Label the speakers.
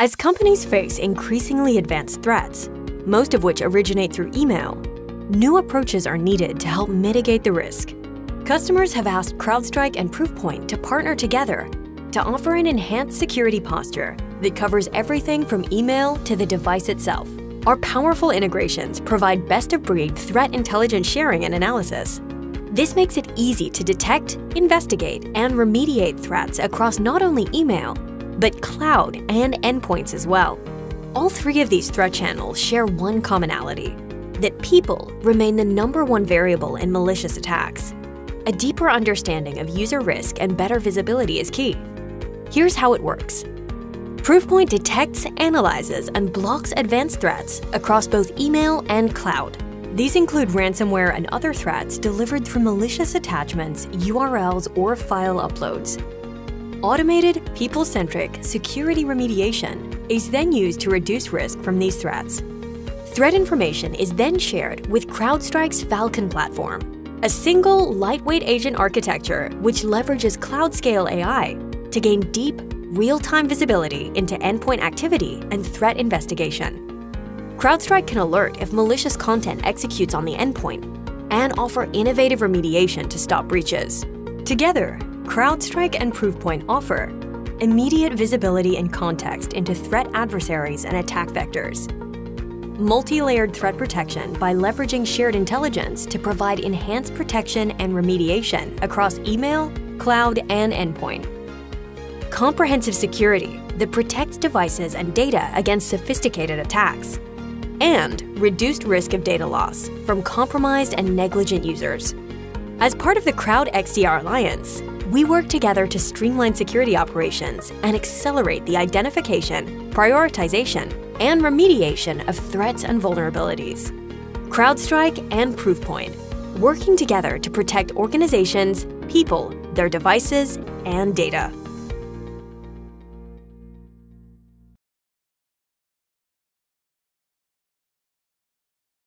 Speaker 1: As companies face increasingly advanced threats, most of which originate through email, new approaches are needed to help mitigate the risk. Customers have asked CrowdStrike and Proofpoint to partner together to offer an enhanced security posture that covers everything from email to the device itself. Our powerful integrations provide best-of-breed threat intelligence sharing and analysis. This makes it easy to detect, investigate, and remediate threats across not only email, but cloud and endpoints as well. All three of these threat channels share one commonality, that people remain the number one variable in malicious attacks. A deeper understanding of user risk and better visibility is key. Here's how it works. Proofpoint detects, analyzes, and blocks advanced threats across both email and cloud. These include ransomware and other threats delivered through malicious attachments, URLs, or file uploads. Automated, people-centric security remediation is then used to reduce risk from these threats. Threat information is then shared with CrowdStrike's Falcon platform, a single, lightweight agent architecture which leverages cloud-scale AI to gain deep, real-time visibility into endpoint activity and threat investigation. CrowdStrike can alert if malicious content executes on the endpoint and offer innovative remediation to stop breaches. Together, CrowdStrike and Proofpoint offer immediate visibility and context into threat adversaries and attack vectors, multi-layered threat protection by leveraging shared intelligence to provide enhanced protection and remediation across email, cloud, and endpoint, comprehensive security that protects devices and data against sophisticated attacks, and reduced risk of data loss from compromised and negligent users. As part of the Crowd XDR Alliance, we work together to streamline security operations and accelerate the identification, prioritization, and remediation of threats and vulnerabilities. CrowdStrike and Proofpoint, working together to protect organizations, people, their devices, and data.